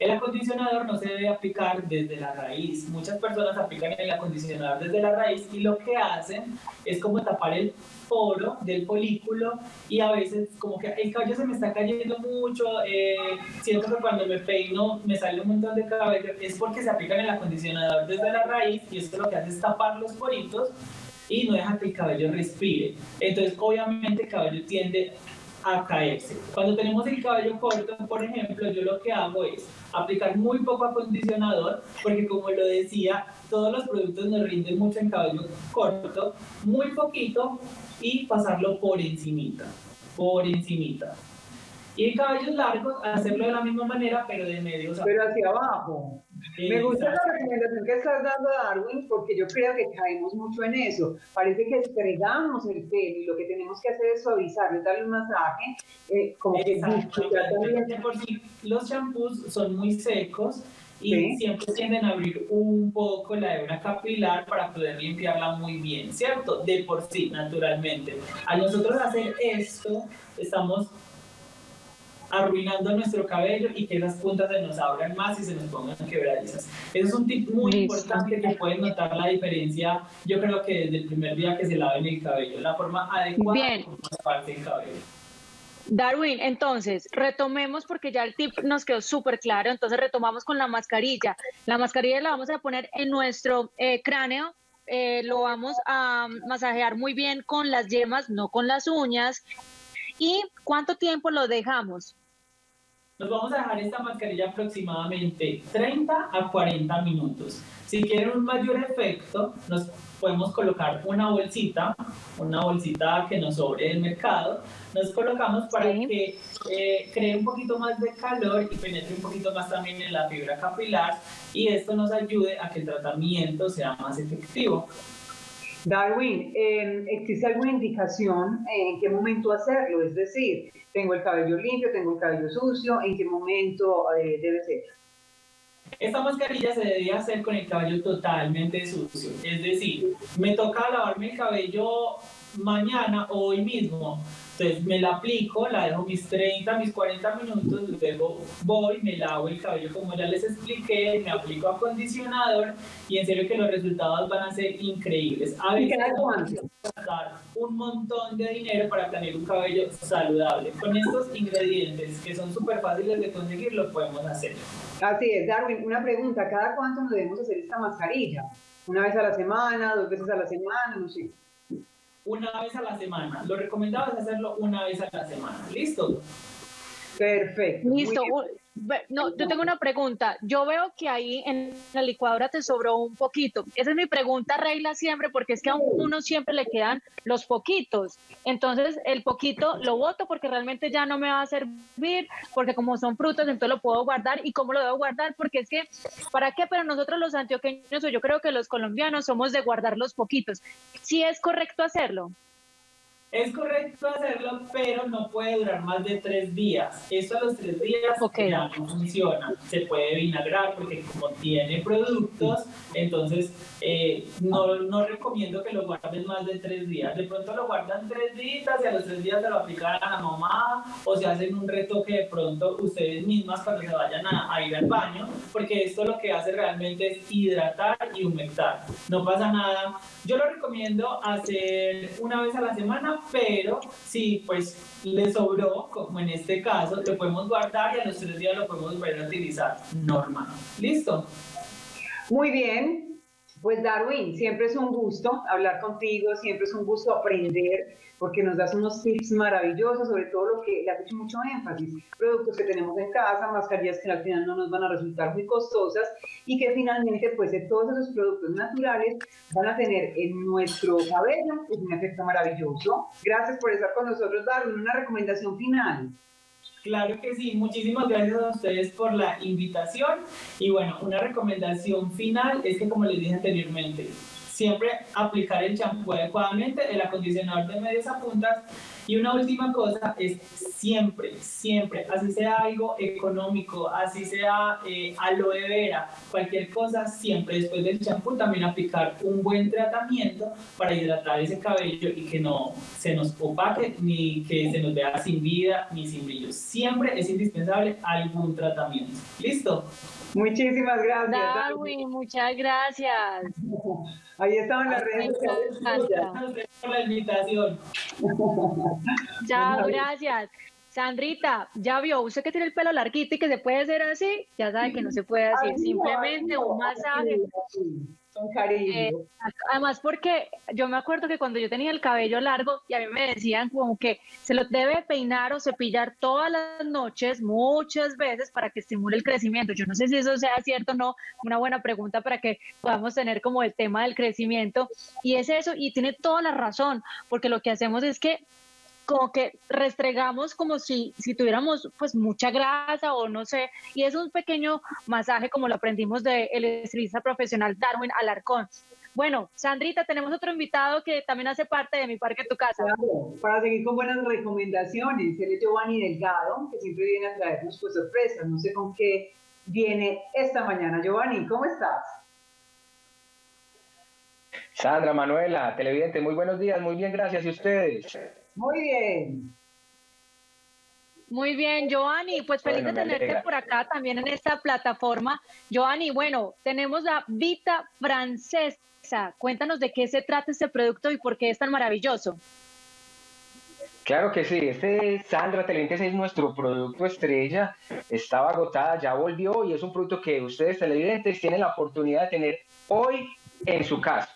El acondicionador no se debe aplicar desde la raíz. Muchas personas aplican el acondicionador desde la raíz y lo que hacen es como tapar el poro del folículo y a veces como que el cabello se me está cayendo mucho, eh, siento que cuando me peino me sale un montón de cabello, es porque se aplican el acondicionador desde la raíz y esto lo que hace es tapar los poritos y no deja que el cabello respire. Entonces, obviamente, el cabello tiende a caerse. Cuando tenemos el cabello corto, por ejemplo, yo lo que hago es aplicar muy poco acondicionador, porque como lo decía, todos los productos nos rinden mucho en cabello corto, muy poquito y pasarlo por encimita, por encimita. Y en cabellos largos, hacerlo de la misma manera, pero de medio Pero hacia abajo. Me gusta la recomendación que estás dando, Darwin, porque yo creo que caemos mucho en eso. Parece que estregamos el pelo y lo que tenemos que hacer es suavizarlo, darle un masaje. Eh, como que por sí, los shampoos son muy secos y siempre tienden a abrir un poco la hebra capilar para poder limpiarla muy bien, ¿cierto? De por sí, naturalmente. Al nosotros hacer esto, estamos arruinando nuestro cabello y que las puntas se nos abran más y se nos pongan quebradizas. Ese es un tip muy importante que pueden notar la diferencia, yo creo que desde el primer día que se laven el cabello, la forma adecuada Bien. de el cabello. Darwin, entonces retomemos porque ya el tip nos quedó súper claro, entonces retomamos con la mascarilla. La mascarilla la vamos a poner en nuestro eh, cráneo, eh, lo vamos a masajear muy bien con las yemas, no con las uñas. ¿Y cuánto tiempo lo dejamos? Nos vamos a dejar esta mascarilla aproximadamente 30 a 40 minutos. Si quieren un mayor efecto, nos podemos colocar una bolsita, una bolsita que nos sobre del mercado, nos colocamos para que eh, cree un poquito más de calor y penetre un poquito más también en la fibra capilar y esto nos ayude a que el tratamiento sea más efectivo. Darwin, em, ¿existe alguna indicación en qué momento hacerlo? Es decir, tengo el cabello limpio, tengo el cabello sucio, ¿en qué momento eh, debe ser? Esta mascarilla se debía hacer con el cabello totalmente sucio. Es decir, me toca lavarme el cabello mañana o hoy mismo. Entonces me la aplico, la dejo mis 30, mis 40 minutos, luego voy, me lavo el cabello como ya les expliqué, me aplico acondicionador y en serio que los resultados van a ser increíbles. A veces gastar un montón de dinero para tener un cabello saludable. Con estos ingredientes que son súper fáciles de conseguir, lo podemos hacer. Así es, Darwin, una pregunta, ¿cada cuánto nos debemos hacer esta mascarilla? ¿Una vez a la semana, dos veces a la semana? No sé una vez a la semana. Lo recomendable es hacerlo una vez a la semana. ¿Listo? Perfecto. Listo. No, yo tengo una pregunta. Yo veo que ahí en la licuadora te sobró un poquito. Esa es mi pregunta, Reila, siempre, porque es que a uno siempre le quedan los poquitos. Entonces, el poquito lo voto porque realmente ya no me va a servir, porque como son frutos, entonces lo puedo guardar. ¿Y cómo lo debo guardar? Porque es que, ¿para qué? Pero nosotros los antioqueños, o yo creo que los colombianos, somos de guardar los poquitos. ¿Sí es correcto hacerlo? Es correcto hacerlo, pero no puede durar más de tres días. Eso a los tres días ya no funciona. Se puede vinagrar porque como tiene productos, entonces eh, no, no recomiendo que lo guarden más de tres días. De pronto lo guardan tres días y a los tres días se lo aplican a la mamá o se hacen un retoque de pronto ustedes mismas cuando se vayan a, a ir al baño, porque esto lo que hace realmente es hidratar y humectar. No pasa nada. Yo lo recomiendo hacer una vez a la semana pero si pues le sobró, como en este caso, lo podemos guardar y a los tres días lo podemos volver a utilizar normal. ¿Listo? Muy bien. Pues Darwin, siempre es un gusto hablar contigo, siempre es un gusto aprender porque nos das unos tips maravillosos, sobre todo lo que le has hecho mucho énfasis, productos que tenemos en casa, mascarillas que al final no nos van a resultar muy costosas y que finalmente pues de todos esos productos naturales van a tener en nuestro cabello pues, un efecto maravilloso. Gracias por estar con nosotros, Darwin. Una recomendación final. Claro que sí, muchísimas gracias a ustedes por la invitación. Y bueno, una recomendación final es que como les dije anteriormente, siempre aplicar el champú adecuadamente, el acondicionador de medias a puntas y una última cosa es siempre, siempre, así sea algo económico, así sea eh, aloe vera, cualquier cosa, siempre después del champú también aplicar un buen tratamiento para hidratar ese cabello y que no se nos opaque ni que se nos vea sin vida ni sin brillo. Siempre es indispensable algún tratamiento. ¿Listo? Muchísimas gracias. Darwin, muchas gracias. Ahí estaban las redes sociales. por la invitación. Chao, gracias. Sandrita, ya vio, usted que tiene el pelo larguito y que se puede hacer así, ya sabe que no se puede hacer, simplemente un masaje. Con cariño. Eh, además, porque yo me acuerdo que cuando yo tenía el cabello largo y a mí me decían como que se lo debe peinar o cepillar todas las noches, muchas veces, para que estimule el crecimiento. Yo no sé si eso sea cierto o no, una buena pregunta para que podamos tener como el tema del crecimiento. Y es eso, y tiene toda la razón, porque lo que hacemos es que como que restregamos como si, si tuviéramos pues mucha grasa o no sé, y es un pequeño masaje como lo aprendimos del de estilista profesional Darwin Alarcón. Bueno, Sandrita, tenemos otro invitado que también hace parte de Mi Parque Tu Casa. para seguir con buenas recomendaciones, él es Giovanni Delgado, que siempre viene a traernos pues sorpresas, no sé con qué viene esta mañana. Giovanni, ¿cómo estás? Sandra, Manuela, televidente, muy buenos días, muy bien, gracias. ¿Y ustedes? Muy bien. Muy bien, Joanny, pues feliz de tenerte por acá también en esta plataforma. Joanny, bueno, tenemos la Vita Francesa. Cuéntanos de qué se trata este producto y por qué es tan maravilloso. Claro que sí, este Sandra Telentes es nuestro producto estrella, estaba agotada, ya volvió y es un producto que ustedes televidentes tienen la oportunidad de tener hoy en su casa.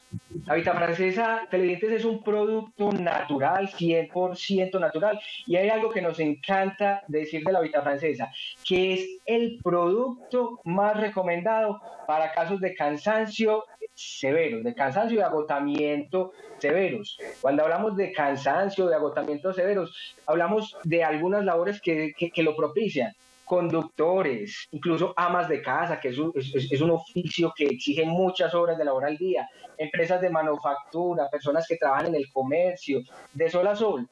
La Vita Francesa Televidentes es un producto natural, 100% natural. Y hay algo que nos encanta decir de la Vita Francesa, que es el producto más recomendado para casos de cansancio severos, de cansancio y agotamiento severos. Cuando hablamos de cansancio, de agotamiento severos, hablamos de algunas labores que, que lo propician conductores, incluso amas de casa, que es un, es, un, oficio que exige muchas horas de labor al día, empresas de manufactura, personas que trabajan en el comercio, de sol a sol,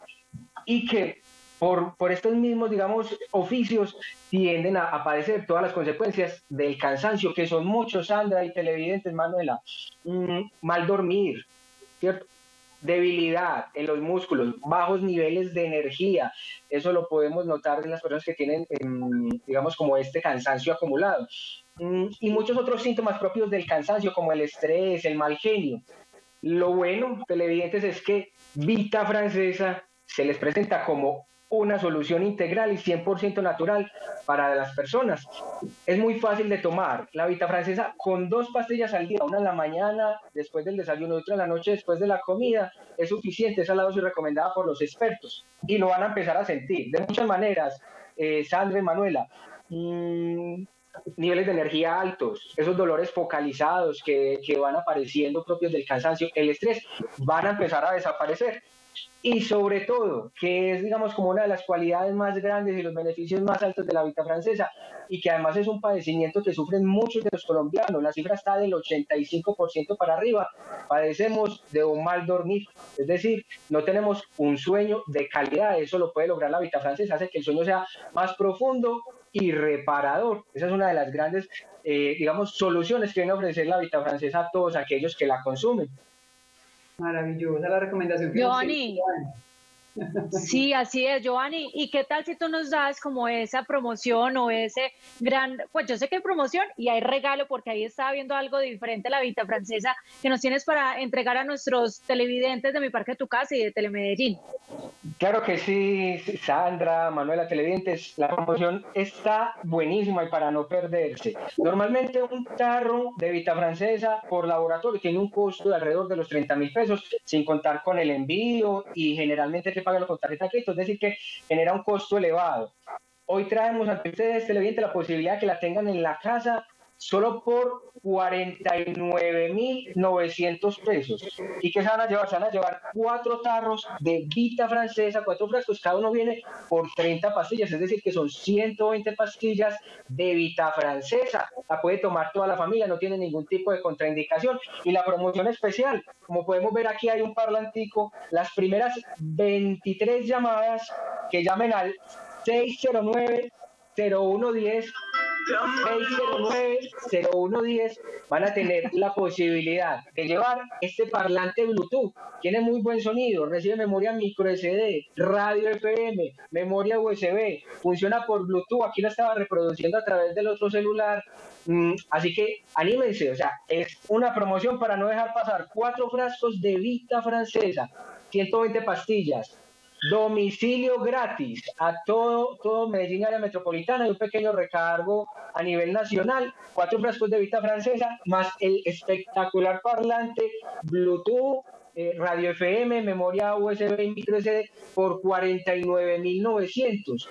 y que por, por estos mismos, digamos, oficios tienden a, a, padecer todas las consecuencias del cansancio, que son muchos, Sandra y televidentes, Manuela, mm, mal dormir, ¿cierto? Debilidad en los músculos, bajos niveles de energía. Eso lo podemos notar en las personas que tienen, em, digamos, como este cansancio acumulado. Mm, y muchos otros síntomas propios del cansancio, como el estrés, el mal genio. Lo bueno, televidentes, es que Vita Francesa se les presenta como una solución integral y 100% natural para las personas. Es muy fácil de tomar. La Vita Francesa con dos pastillas al día, una en la mañana después del desayuno y otra en la noche después de la comida, es suficiente. Esa es la dosis recomendada por los expertos y lo van a empezar a sentir de muchas maneras. Eh, Sandra y Manuela. Mm, niveles de energía altos, esos dolores focalizados que, que van apareciendo propios del cansancio, el estrés, van a empezar a desaparecer. Y sobre todo, que es, digamos, como una de las cualidades más grandes y los beneficios más altos de la vida francesa, y que además es un padecimiento que sufren muchos de los colombianos, la cifra está del 85% para arriba, padecemos de un mal dormir, es decir, no tenemos un sueño de calidad, eso lo puede lograr la vida francesa, hace que el sueño sea más profundo y reparador. Esa es una de las grandes, eh, digamos, soluciones que viene a ofrecer la vida francesa a todos aquellos que la consumen. Maravillosa la recomendación. Giovanni. Sí, así es, Giovanni. ¿Y qué tal si tú nos das como esa promoción o ese gran, pues yo sé que hay promoción y hay regalo porque ahí está viendo algo diferente la Vita Francesa que nos tienes para entregar a nuestros televidentes de Mi Parque Tu Casa y de Telemedellín. Claro que sí, Sandra, Manuela, televidentes, la promoción está buenísima y para no perderse. Normalmente un tarro de Vita Francesa por laboratorio tiene un costo de alrededor de los 30 mil pesos, sin contar con el envío y generalmente pagarlo con tarjeta de es decir, que genera un costo elevado. Hoy traemos ante ustedes, televidente, la posibilidad de que la tengan en la casa solo por 49.900 pesos. ¿Y qué se van a llevar? Se van a llevar cuatro tarros de Vita francesa, cuatro frascos, cada uno viene por 30 pastillas, es decir, que son 120 pastillas de Vita francesa. La puede tomar toda la familia, no tiene ningún tipo de contraindicación. Y la promoción especial, como podemos ver aquí hay un parlantico, las primeras 23 llamadas que llamen al 609 0110 609-0110 van a tener la posibilidad de llevar este parlante Bluetooth. Tiene muy buen sonido, recibe memoria micro SD, radio FM, memoria USB, funciona por Bluetooth. Aquí lo estaba reproduciendo a través del otro celular. Mm, así que anímense, o sea, es una promoción para no dejar pasar cuatro frascos de Vita francesa, 120 pastillas, domicilio gratis a todo, todo Medellín área metropolitana y un pequeño recargo a nivel nacional, cuatro frascos de vista francesa, más el espectacular parlante Bluetooth, eh, radio FM, memoria USB y micro SD por 49.900.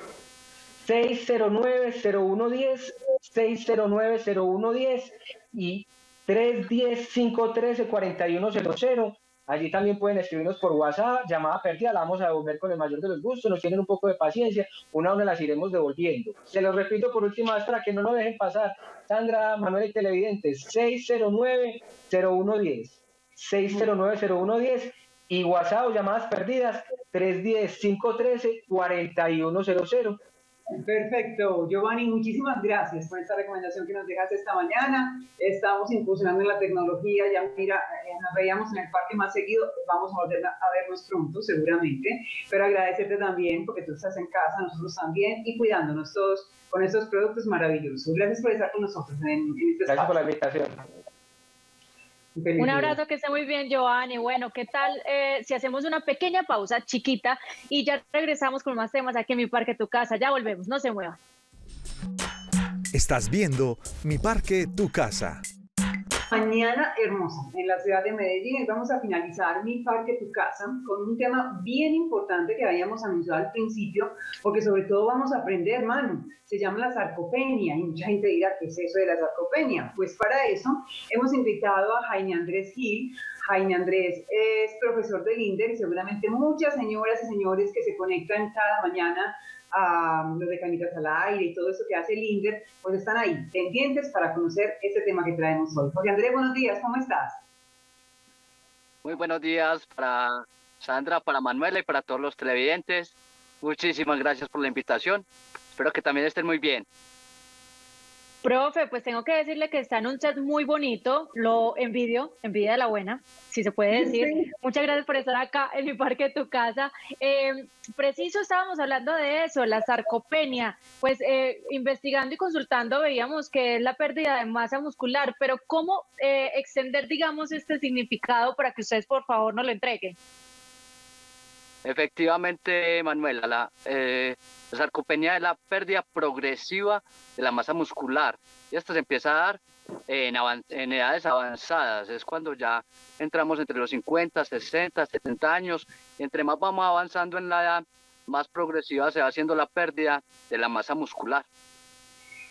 609-0110, 609-0110 y 310-513-4100 Allí también pueden escribirnos por WhatsApp, llamada perdida, la vamos a devolver con el mayor de los gustos, nos tienen un poco de paciencia, una a una las iremos devolviendo. Se los repito por última vez para que no nos dejen pasar. Sandra, Manuel y Televidentes, 609-0110, 609-0110 y WhatsApp llamadas perdidas, 310-513-4100. Perfecto, Giovanni, muchísimas gracias por esta recomendación que nos dejaste esta mañana. Estamos incursionando en la tecnología, ya mira, eh, nos veíamos en el parque más seguido, vamos a volver a vernos pronto seguramente, pero agradecerte también porque tú estás en casa, nosotros también, y cuidándonos todos con estos productos maravillosos. Gracias por estar con nosotros en, en este Gracias por la invitación. Un abrazo, que esté muy bien, Giovanni. Bueno, ¿qué tal eh, si hacemos una pequeña pausa chiquita y ya regresamos con más temas aquí en Mi Parque Tu Casa? Ya volvemos, no se muevan. Estás viendo Mi Parque Tu Casa. Mañana hermosa en la ciudad de Medellín vamos a finalizar Mi Parque Tu Casa con un tema bien importante que habíamos anunciado al principio, porque sobre todo vamos a aprender, Manu, se llama la sarcopenia y mucha gente dirá, ¿qué es eso de la sarcopenia? Pues para eso hemos invitado a Jaime Andrés Gil. Jaime Andrés es profesor del INDER y seguramente muchas señoras y señores que se conectan cada mañana a los de al Aire y todo eso que hace el INDER, pues están ahí, pendientes para conocer este tema que traemos hoy. José Andrés, buenos días, ¿cómo estás? Muy buenos días para Sandra, para Manuela y para todos los televidentes. Muchísimas gracias por la invitación. Espero que también estén muy bien. Profe, pues tengo que decirle que está en un chat muy bonito, lo envidio, envidia de la buena, si se puede decir. Muchas gracias por estar acá en mi parque de tu casa. Eh, preciso estábamos hablando de eso, la sarcopenia. Pues eh, investigando y consultando veíamos que es la pérdida de masa muscular, pero ¿cómo eh, extender, digamos, este significado para que ustedes por favor nos lo entreguen? Efectivamente, Manuela, la, la sarcopenia es la pérdida progresiva de la masa muscular. Y esto se empieza a dar en, en, edades avanzadas, es cuando ya entramos entre los 50, 60, 70 años. Y entre más vamos avanzando en la edad, más progresiva se va haciendo la pérdida de la masa muscular.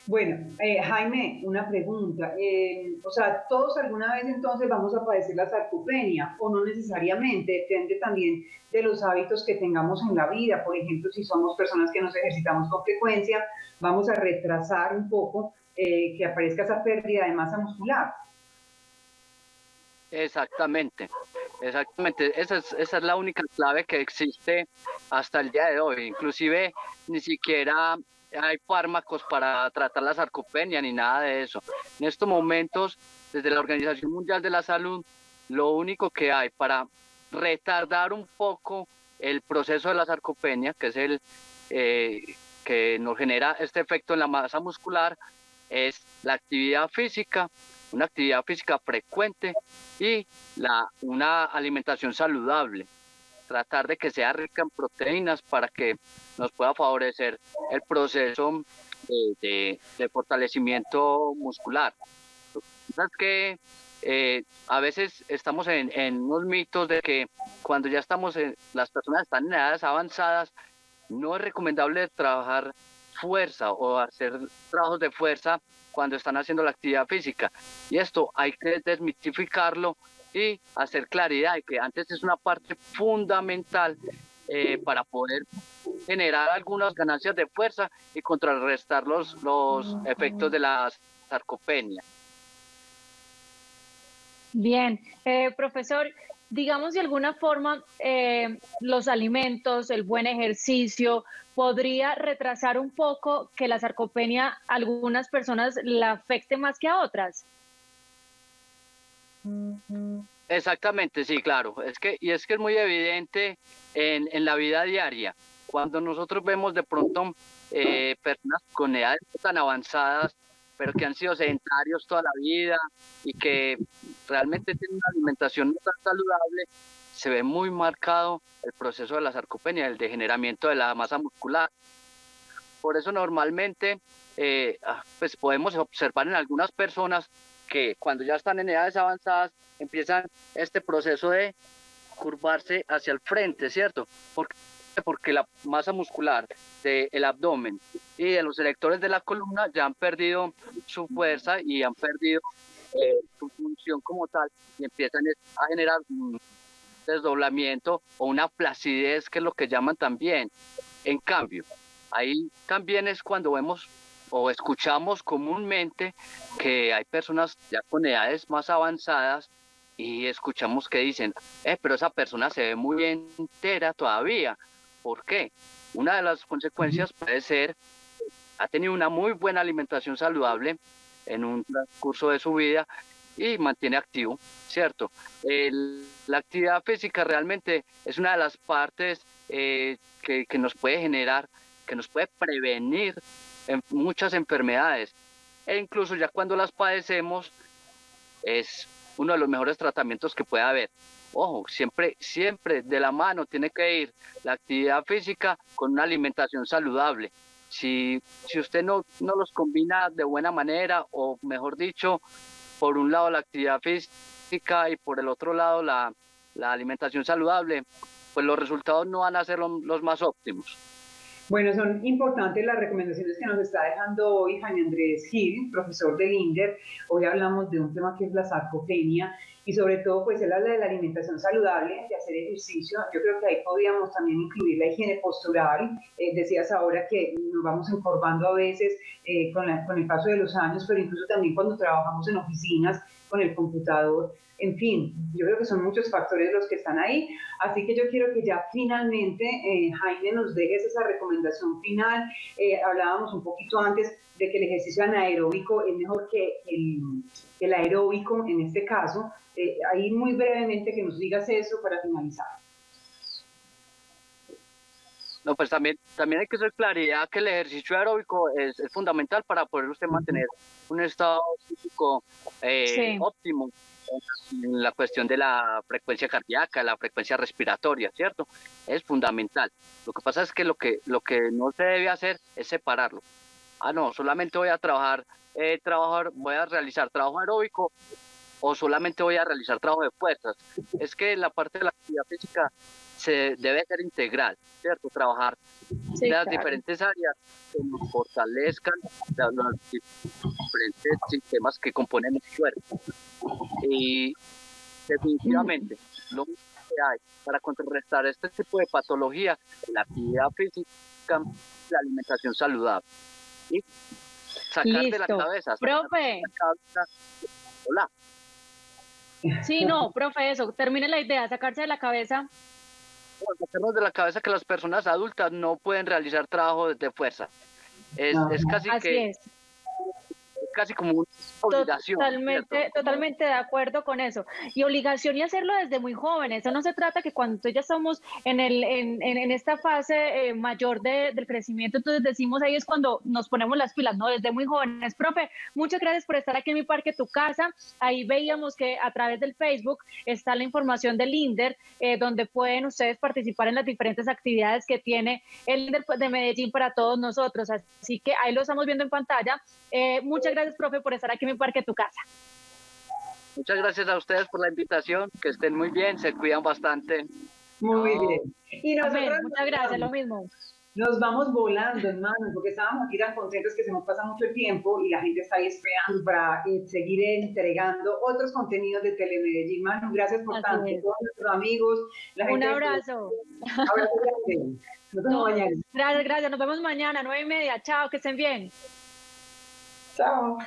Bueno, eh, Jaime, una pregunta. Eh, o sea, ¿todos alguna vez entonces vamos a padecer la sarcopenia o no necesariamente? Depende también de los hábitos que tengamos en la vida. Por ejemplo, si somos personas que nos ejercitamos con frecuencia, vamos a retrasar un poco eh, que aparezca esa pérdida de masa muscular. Exactamente, exactamente. Esa es, esa es la única clave que existe hasta el día de hoy. Inclusive ni siquiera hay fármacos para tratar la sarcopenia ni nada de eso. En estos momentos, desde la Organización Mundial de la Salud, lo único que hay para retardar un poco el proceso de la sarcopenia, que es el eh, que nos genera este efecto en la masa muscular, es la actividad física, una actividad física frecuente y la, una alimentación saludable tratar de que sea rica en proteínas para que nos pueda favorecer el proceso de, fortalecimiento muscular. Es que eh, a veces estamos en, unos mitos de que cuando ya estamos en, las personas están en edades avanzadas, no es recomendable trabajar fuerza o hacer trabajos de fuerza cuando están haciendo la actividad física. Y esto hay que desmitificarlo y hacer claridad de que antes es una parte fundamental eh, para poder generar algunas ganancias de fuerza y contrarrestar los, los efectos de la sarcopenia. Bien, eh, profesor, digamos de alguna forma eh, los alimentos, el buen ejercicio, podría retrasar un poco que la sarcopenia a algunas personas la afecte más que a otras. Exactamente, sí, claro. Es que, y es que es muy evidente en, en la vida diaria. Cuando nosotros vemos de pronto eh, personas con edades tan avanzadas, pero que han sido sedentarios toda la vida y que realmente tienen una alimentación no tan saludable, se ve muy marcado el proceso de la sarcopenia, el degeneramiento de la masa muscular. Por eso normalmente eh, ah, pues podemos observar en algunas personas que cuando ya están en edades avanzadas empiezan este proceso de curvarse hacia el frente, ¿cierto? Porque, porque la masa muscular del abdomen y de los electores de la columna ya han perdido su fuerza y han perdido eh, su función como tal y empiezan a generar un desdoblamiento o una flacidez, que es lo que llaman también. En cambio, ahí también es cuando vemos o escuchamos comúnmente que hay personas ya con edades más avanzadas y escuchamos que dicen, eh, pero esa persona se ve muy entera todavía. ¿Por qué? Una de las consecuencias puede ser, ha tenido una muy buena alimentación saludable en un curso de su vida y mantiene activo, ¿cierto? la actividad física realmente es una de las partes eh, que, que nos puede generar, que nos puede prevenir en muchas enfermedades e incluso ya cuando las padecemos es uno de los mejores tratamientos que puede haber. Ojo, siempre, siempre de la mano tiene que ir la actividad física con una alimentación saludable. Si, si usted no, no los combina de buena manera, o mejor dicho, por un lado la actividad física y por el otro lado la, la alimentación saludable, pues los resultados no van a ser los más óptimos. Bueno, son importantes las recomendaciones que nos está dejando hoy Jaime Andrés Gil, profesor del INDER. Hoy hablamos de un tema que es la sarcopenia y sobre todo pues él habla de la alimentación saludable, de hacer ejercicio. Yo creo que ahí podríamos también incluir la higiene postural. Eh, decías ahora que nos vamos encorvando a veces eh, con, con el paso de los años, pero incluso también cuando trabajamos en oficinas con el computador en fin, yo creo que son muchos factores los que están ahí, así que yo quiero que ya finalmente, eh, Jaime, nos dejes esa recomendación final. Eh, hablábamos un poquito antes de que el ejercicio anaeróbico es mejor que el, aeróbico en este caso. Eh, ahí muy brevemente que nos digas eso para finalizar. No, pues también, también hay que ser claridad que el ejercicio aeróbico es, fundamental para poder usted mantener un estado físico óptimo la cuestión de la frecuencia cardíaca, la frecuencia respiratoria, ¿cierto? Es fundamental. Lo que pasa es que lo que, lo que no se debe hacer es separarlo. Ah, no, solamente voy a trabajar, eh, trabajar, voy a realizar trabajo aeróbico o solamente voy a realizar trabajo de fuerzas. Es que la parte de la actividad física se debe ser integral, ¿cierto? Trabajar en las diferentes áreas que nos fortalezcan los diferentes sistemas que componen el cuerpo. Y definitivamente, lo que hay para contrarrestar este tipo de patología, la actividad física, la alimentación saludable. ¿sí? Sacar de la cabeza. Profe. Hola. Sí, no, profe, eso, termine la idea, sacarse de la cabeza sacarnos de la cabeza que las personas adultas no pueden realizar trabajo de fuerza. Es, es casi que... Es casi como una obligación. Totalmente, totalmente de acuerdo con eso. Y obligación y hacerlo desde muy jóvenes. Eso no se trata que cuando ya estamos en, el, en, en, esta fase eh, mayor de, del crecimiento, entonces decimos ahí es cuando nos ponemos las pilas, no, desde muy jóvenes. Profe, muchas gracias por estar aquí en mi parque, tu casa. Ahí veíamos que a través del Facebook está la información del INDER, eh, donde pueden ustedes participar en las diferentes actividades que tiene el INDER de Medellín para todos nosotros. Así que ahí lo estamos viendo en pantalla. Eh, muchas gracias gracias, profe, por estar aquí en mi parque, tu casa. Muchas gracias a ustedes por la invitación, que estén muy bien, se cuidan bastante. Muy bien. Y muchas gracias, lo mismo. Nos vamos volando, hermano, porque estábamos aquí tan contentos que se nos pasa mucho el tiempo y la gente está ahí esperando para eh, seguir entregando otros contenidos de Telemedellín. Manu, gracias por tanto, todos nuestros amigos. Un abrazo. abrazo Nos vemos mañana. Gracias, gracias. Nos vemos mañana, nueve y media. Chao, que estén bien. Ciao.